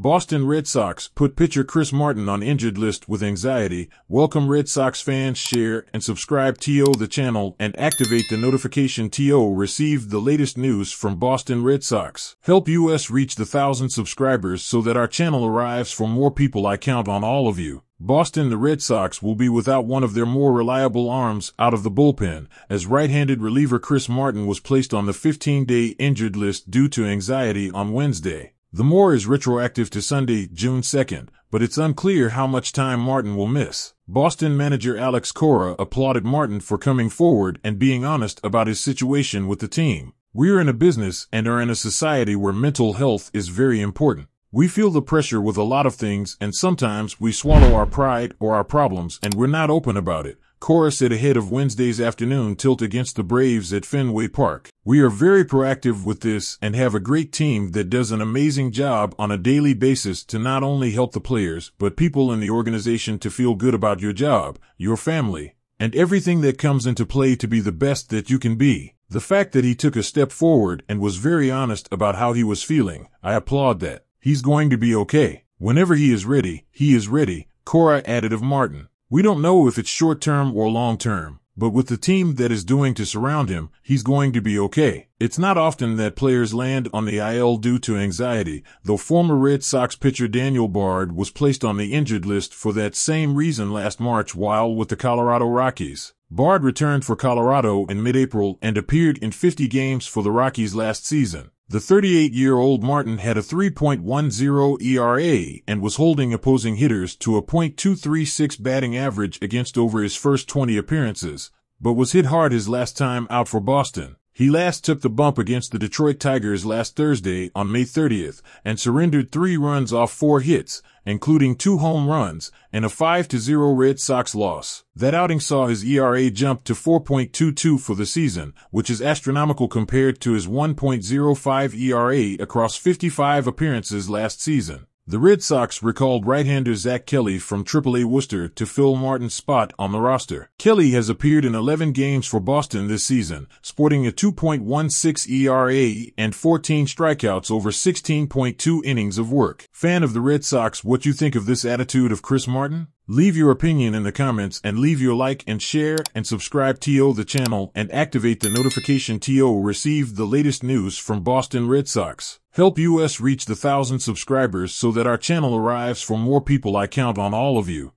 Boston Red Sox put pitcher Chris Martin on injured list with anxiety. Welcome Red Sox fans, share and subscribe to the channel and activate the notification TO receive the latest news from Boston Red Sox. Help us reach the thousand subscribers so that our channel arrives for more people. I count on all of you. Boston the Red Sox will be without one of their more reliable arms out of the bullpen, as right-handed reliever Chris Martin was placed on the 15-day injured list due to anxiety on Wednesday. The more is retroactive to Sunday, June 2nd, but it's unclear how much time Martin will miss. Boston manager Alex Cora applauded Martin for coming forward and being honest about his situation with the team. We're in a business and are in a society where mental health is very important. We feel the pressure with a lot of things and sometimes we swallow our pride or our problems and we're not open about it. Cora said ahead of Wednesday's afternoon tilt against the Braves at Fenway Park. We are very proactive with this and have a great team that does an amazing job on a daily basis to not only help the players, but people in the organization to feel good about your job, your family, and everything that comes into play to be the best that you can be. The fact that he took a step forward and was very honest about how he was feeling, I applaud that. He's going to be okay. Whenever he is ready, he is ready, Cora added of Martin. We don't know if it's short term or long term, but with the team that is doing to surround him, he's going to be okay. It's not often that players land on the IL due to anxiety, though former Red Sox pitcher Daniel Bard was placed on the injured list for that same reason last March while with the Colorado Rockies. Bard returned for Colorado in mid-April and appeared in 50 games for the Rockies last season. The 38-year-old Martin had a 3.10 ERA and was holding opposing hitters to a .236 batting average against over his first 20 appearances, but was hit hard his last time out for Boston. He last took the bump against the Detroit Tigers last Thursday on May 30th and surrendered three runs off four hits, including two home runs and a 5-0 Red Sox loss. That outing saw his ERA jump to 4.22 for the season, which is astronomical compared to his 1.05 ERA across 55 appearances last season. The Red Sox recalled right-hander Zack Kelly from AAA Worcester to fill Martin's spot on the roster. Kelly has appeared in 11 games for Boston this season, sporting a 2.16 ERA and 14 strikeouts over 16.2 innings of work. Fan of the Red Sox, what you think of this attitude of Chris Martin? Leave your opinion in the comments and leave your like and share and subscribe to the channel and activate the notification to receive the latest news from Boston Red Sox. Help us reach the thousand subscribers so that our channel arrives for more people. I count on all of you.